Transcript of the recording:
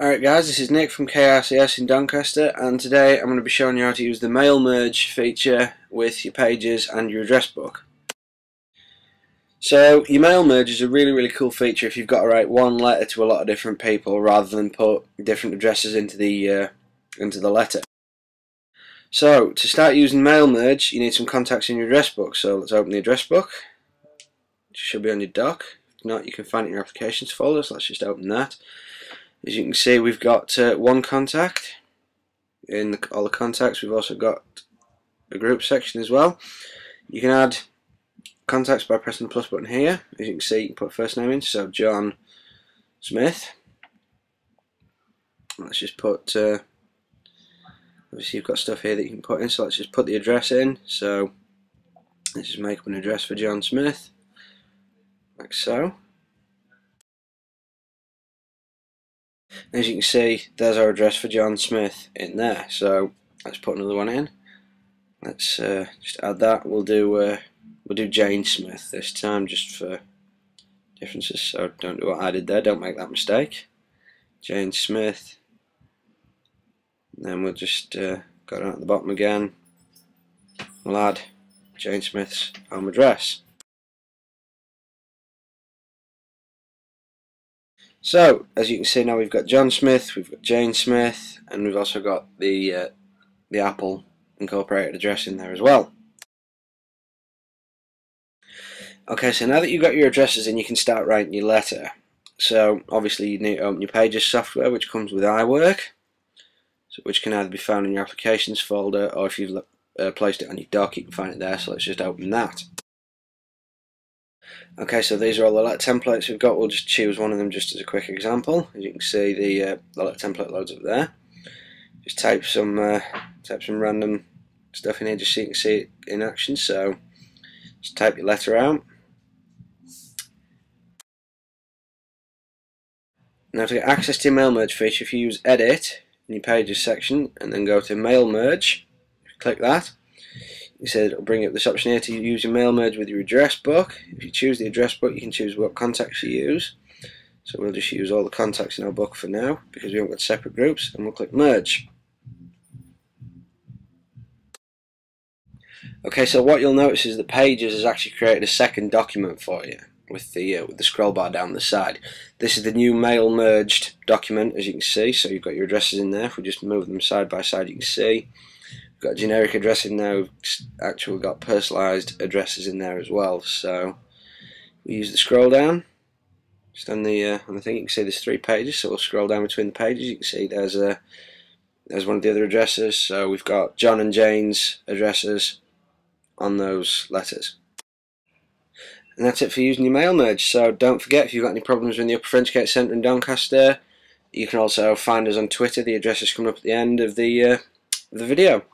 Alright guys, this is Nick from KRCS in Doncaster and today I'm going to be showing you how to use the mail merge feature with your pages and your address book. So your mail merge is a really really cool feature if you've got to write one letter to a lot of different people rather than put different addresses into the uh, into the letter. So to start using mail merge you need some contacts in your address book so let's open the address book. It should be on your dock. If not you can find it in your applications folder so let's just open that. As you can see we've got uh, one contact in the, all the contacts. We've also got a group section as well. You can add contacts by pressing the plus button here. As you can see you can put first name in. So John Smith. Let's just put uh, obviously you've got stuff here that you can put in. So let's just put the address in. So let's just make up an address for John Smith. Like so As you can see, there's our address for John Smith in there. So let's put another one in. Let's uh, just add that. We'll do uh, we'll do Jane Smith this time, just for differences. So don't do what I did there. Don't make that mistake. Jane Smith. And then we'll just uh, go down at the bottom again. We'll add Jane Smith's home address. So, as you can see now we've got John Smith, we've got Jane Smith, and we've also got the uh, the Apple incorporated address in there as well. Okay, so now that you've got your addresses in, you can start writing your letter. So, obviously you need to open your Pages software, which comes with iWork, so which can either be found in your Applications folder, or if you've uh, placed it on your dock, you can find it there, so let's just open that. Okay, so these are all the letter templates we've got. We'll just choose one of them just as a quick example. As you can see, the, uh, the letter template loads up there. Just type some uh, type some random stuff in here just so you can see it in action. So just type your letter out. Now to get access to your mail merge feature, if you use Edit in your Pages section and then go to Mail Merge, click that he said it'll bring up this option here to use your mail merge with your address book. If you choose the address book, you can choose what contacts you use. So we'll just use all the contacts in our book for now because we haven't got separate groups, and we'll click merge. Okay, so what you'll notice is that Pages has actually created a second document for you with the uh, with the scroll bar down the side. This is the new mail merged document, as you can see. So you've got your addresses in there. If we just move them side by side, you can see got generic addressing now actually got personalized addresses in there as well. So we use the scroll down. Just on the uh, on the thing you can see there's three pages so we'll scroll down between the pages. You can see there's a there's one of the other addresses. So we've got John and Jane's addresses on those letters. And that's it for using your mail merge. So don't forget if you've got any problems with the Upper Frenchgate Centre in Doncaster you can also find us on Twitter. The address is coming up at the end of the uh, the video